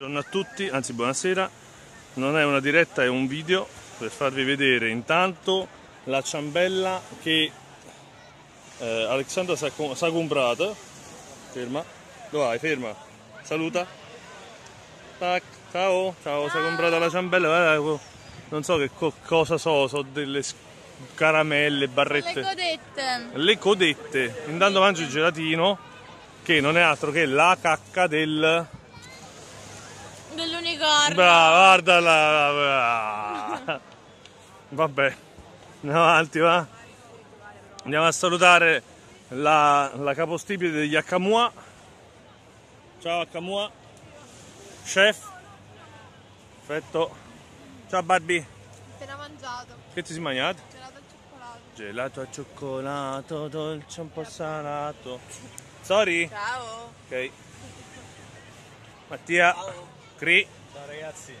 Buongiorno a tutti, anzi buonasera, non è una diretta, è un video per farvi vedere intanto la ciambella che eh, Alexandra si è comprata. Ferma, dove vai? Ferma, saluta. Tac, ciao, ciao, si è comprata la ciambella, non so che co cosa so, so delle caramelle, barrette. Le codette. Le codette. Intanto mangio il gelatino, che non è altro che la cacca del Dell'unicorno. Brava, guarda la... Vabbè, andiamo avanti, va. Andiamo a salutare la, la capostipite degli Accamua. Ciao Accamua. Chef. Perfetto. Ciao Barbie. Appena mangiato. Che ti sei mangiato? Gelato al cioccolato. Gelato al cioccolato, dolce un po' salato. Sorry? Ciao. Ok. Mattia. Ciao. Cri. Ciao ragazzi.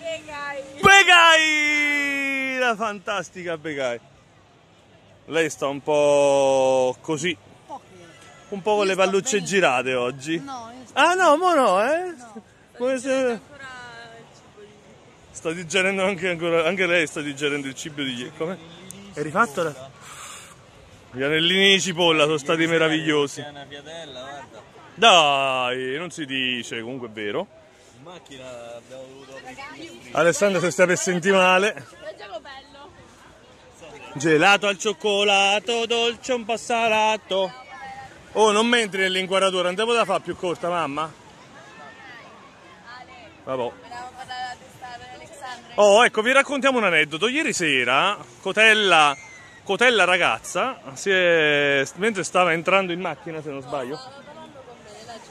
Begai. Begai! La fantastica Begai. Lei sta un po' così. Un po' con le pallucce girate oggi. No, io sto... Ah no, mo no, eh? No. Come se... ancora il cibo di... Sta digerendo anche, ancora, anche lei sta digerendo il cibo di ieri. Come? È rifatto la... Gli anellini di cipolla sono stati meravigliosi. C'è una fiatella, guarda. Dai, non si dice, comunque è vero. In macchina abbiamo dovuto Alessandro si sta per sentire male. Gelato al cioccolato, dolce un po' salato. Oh, non mi entri nell'inquadratura, te poteva fare più corta, mamma? Vabbè. Oh, ecco, vi raccontiamo un aneddoto. Ieri sera, Cotella, Cotella ragazza, si è- mentre stava entrando in macchina, se non sbaglio, Stavo parlando con me, dai giù.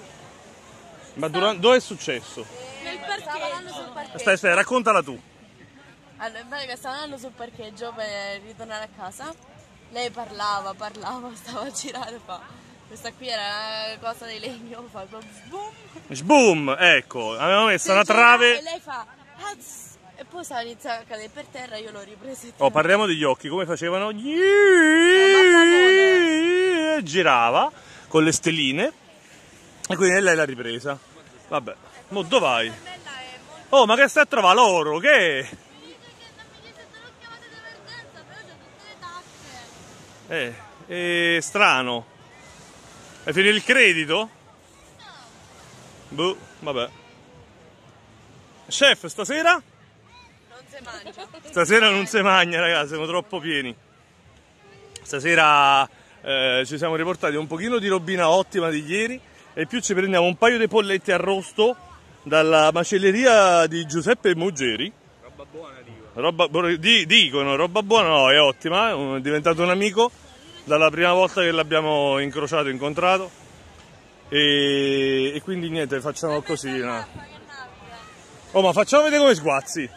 Ma durante, dove è successo? Nel parcheggio. Stavo andando sul parcheggio. Aspetta, aspetta, raccontala tu. Allora, in pratica stavo andando sul parcheggio per ritornare a casa. Lei parlava, parlava, stava a girare, fa. Questa qui era una cosa di legno, fa boom. Sboom, ecco, avevamo messo una Si gira trave. E lei fa. "Az", E poi stava iniziando a cadere per terra, io l'ho ripresa. Oh, parliamo degli occhi, come facevano? Girava con le stelline e quindi lei l'ha ripresa. Vabbè, mo dove vai? Oh, ma che stai a trovare l'oro? Che? Eh, è strano. Hai finito il credito? Boh, vabbè. Chef, stasera? Non si mangia. Stasera non si mangia, ragazzi, siamo troppo pieni. Stasera eh, ci siamo riportati un pochino di robina ottima di ieri e più ci prendiamo un paio di polletti arrosto dalla macelleria di Giuseppe Muggeri. roba buona, dico. Roba, di- dicono, roba buona, no, è ottima, è diventato un amico dalla prima volta che l'abbiamo incrociato, incontrato. E, e quindi niente, facciamo così. no. Oh, ma facciamo vedere come sguazzi.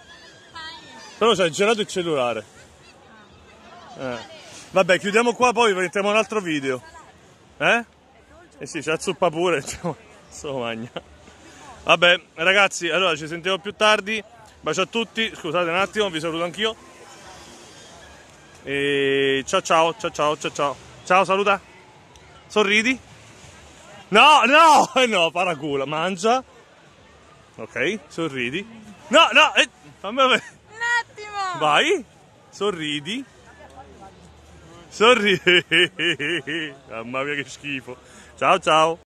Però c'è il gelato e il cellulare. Eh. Vabbè, chiudiamo qua, poi mettiamo un altro video. Eh? Eh sì, c'è zuppa pure, cioè, se lo magna. Vabbè, ragazzi, allora ci sentiamo più tardi. Bacio a tutti, scusate un attimo, vi saluto anch'io. E ciao ciao, ciao ciao, ciao ciao. Ciao, saluta. Sorridi. No, no, no, paraculo, mangia. Ok, sorridi. No, no, eh, fammi vedere. Un attimo! Vai, sorridi. Sorridi. Mamma mia che schifo. Ciao ciao.